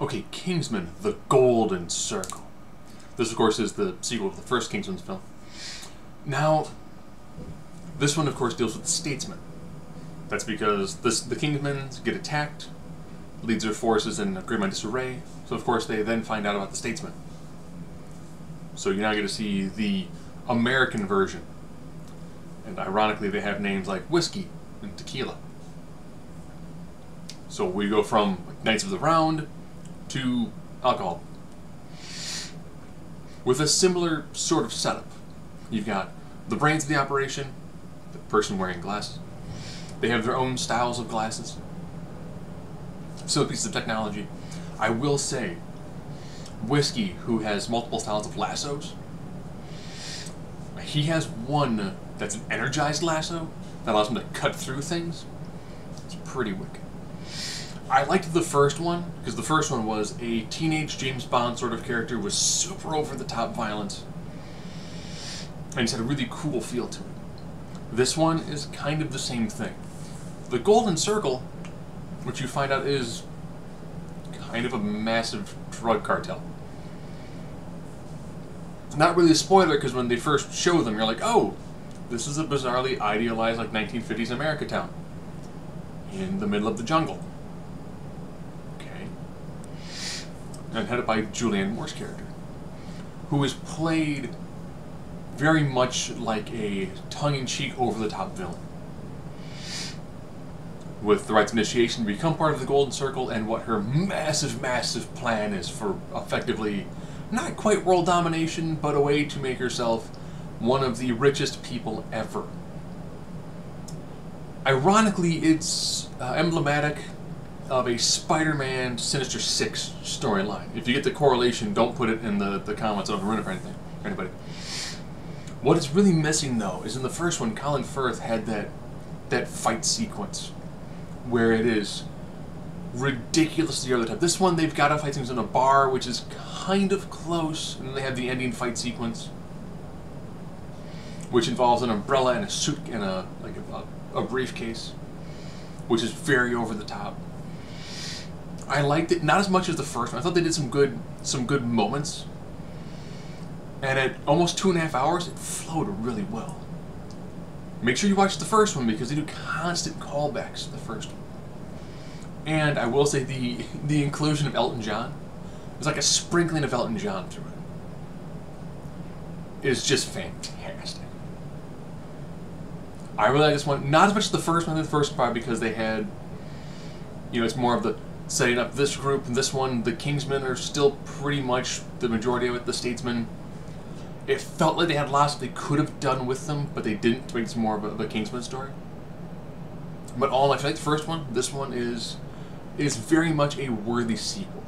Okay, Kingsman: The Golden Circle. This, of course, is the sequel to the first Kingsman's film. Now, this one, of course, deals with the statesman. That's because this, the Kingsmen get attacked, leads their forces in a great amount disarray. So, of course, they then find out about the statesman. So you now get to see the American version. And ironically, they have names like whiskey and tequila. So we go from Knights of the Round to alcohol. With a similar sort of setup. You've got the brains of the operation, the person wearing glasses. They have their own styles of glasses. Still pieces of technology. I will say, Whiskey, who has multiple styles of lassos, he has one that's an energized lasso that allows him to cut through things. It's pretty wicked. I liked the first one because the first one was a teenage James Bond sort of character with super over the top violence and just had a really cool feel to it. This one is kind of the same thing. The Golden Circle, which you find out is kind of a massive drug cartel. Not really a spoiler because when they first show them, you're like, oh, this is a bizarrely idealized like 1950s America town in the middle of the jungle. Okay. And headed by Julianne Moore's character, who is played very much like a tongue-in-cheek, over-the-top villain. With the rites initiation to become part of the Golden Circle and what her massive, massive plan is for effectively not quite world domination, but a way to make herself one of the richest people ever. Ironically, it's uh, emblematic of a Spider-Man Sinister Six storyline. If you get the correlation, don't put it in the, the comments. I don't ruin it for anything, for anybody. What is really missing, though, is in the first one, Colin Firth had that that fight sequence where it is ridiculously over the top. This one, they've got a fight sequence in a bar, which is kind of close, and they have the ending fight sequence, which involves an umbrella and a suit and a like a, a briefcase, which is very over the top. I liked it not as much as the first one. I thought they did some good some good moments, and at almost two and a half hours, it flowed really well. Make sure you watch the first one because they do constant callbacks to the first one. And I will say the the inclusion of Elton John, there's like a sprinkling of Elton John through it. Is just fantastic. I really like this one, not as much as the first one, the first part because they had, you know, it's more of the setting up this group and this one. The Kingsmen are still pretty much the majority of it. The Statesmen it felt like they had lots they could have done with them, but they didn't to make this more of a, a Kingsman story. But all, I feel like the first one, this one is is very much a worthy sequel.